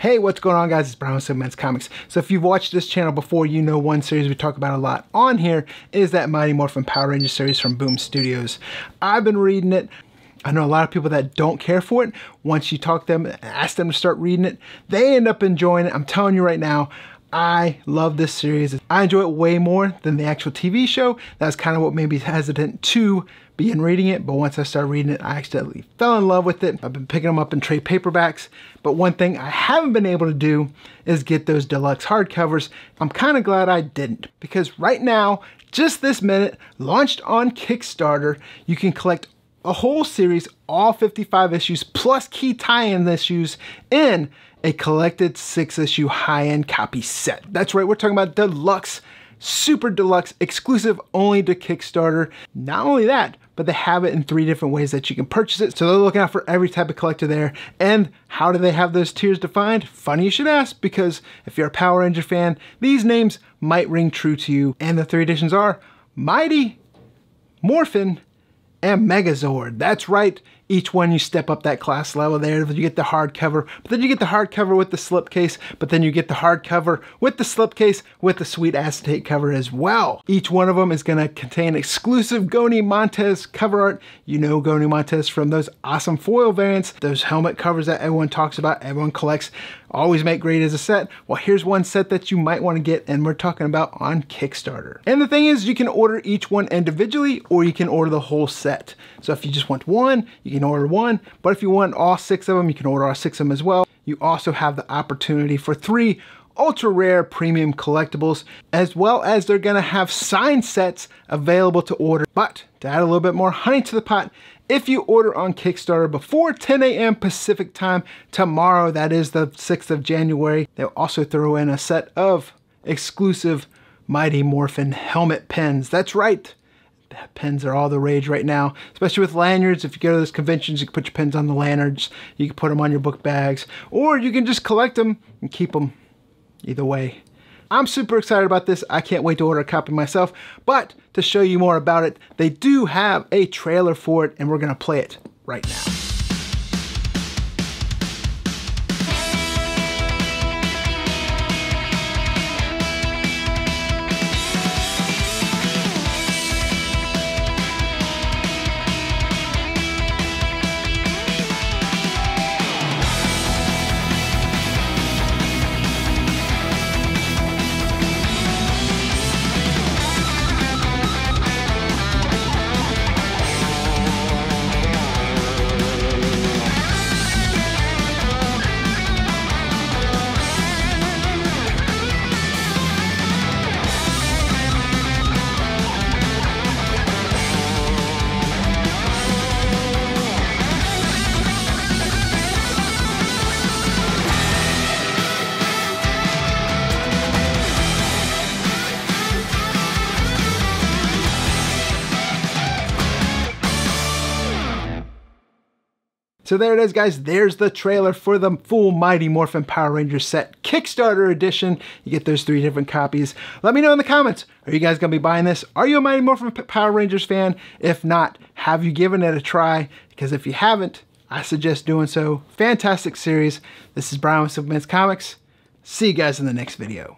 Hey, what's going on guys? It's Brian Men's Comics. So if you've watched this channel before, you know one series we talk about a lot on here is that Mighty Morphin Power Ranger series from Boom Studios. I've been reading it. I know a lot of people that don't care for it. Once you talk to them ask them to start reading it, they end up enjoying it. I'm telling you right now, I love this series. I enjoy it way more than the actual TV show. That's kind of what made me hesitant to begin reading it, but once I started reading it, I accidentally fell in love with it. I've been picking them up in trade paperbacks, but one thing I haven't been able to do is get those deluxe hardcovers. I'm kind of glad I didn't, because right now, just this minute, launched on Kickstarter, you can collect a whole series, all 55 issues, plus key tie-in issues in a collected six issue high-end copy set. That's right, we're talking about deluxe, super deluxe, exclusive only to Kickstarter. Not only that, but they have it in three different ways that you can purchase it. So they're looking out for every type of collector there. And how do they have those tiers defined? Funny you should ask, because if you're a Power Ranger fan, these names might ring true to you. And the three editions are Mighty, Morphin, and Megazord. That's right, each one you step up that class level there, you get the hardcover, but then you get the hardcover with the slipcase, but then you get the hardcover with the slipcase with the sweet acetate cover as well. Each one of them is gonna contain exclusive Goni Montes cover art. You know Goni Montes from those awesome foil variants, those helmet covers that everyone talks about, everyone collects, always make great as a set. Well, here's one set that you might wanna get and we're talking about on Kickstarter. And the thing is, you can order each one individually or you can order the whole set. So if you just want one, you can can order one, but if you want all six of them, you can order all six of them as well. You also have the opportunity for three ultra rare premium collectibles, as well as they're gonna have signed sets available to order. But to add a little bit more honey to the pot, if you order on Kickstarter before 10 a.m. Pacific time tomorrow, that is the 6th of January, they'll also throw in a set of exclusive Mighty Morphin helmet pins. That's right, pens are all the rage right now, especially with lanyards. If you go to those conventions, you can put your pens on the lanyards. You can put them on your book bags, or you can just collect them and keep them. Either way. I'm super excited about this. I can't wait to order a copy myself. But to show you more about it, they do have a trailer for it, and we're to play it right now. So there it is, guys. There's the trailer for the full Mighty Morphin Power Rangers set Kickstarter edition. You get those three different copies. Let me know in the comments. Are you guys going to be buying this? Are you a Mighty Morphin Power Rangers fan? If not, have you given it a try? Because if you haven't, I suggest doing so. Fantastic series. This is Brian with Simpleman's Comics. See you guys in the next video.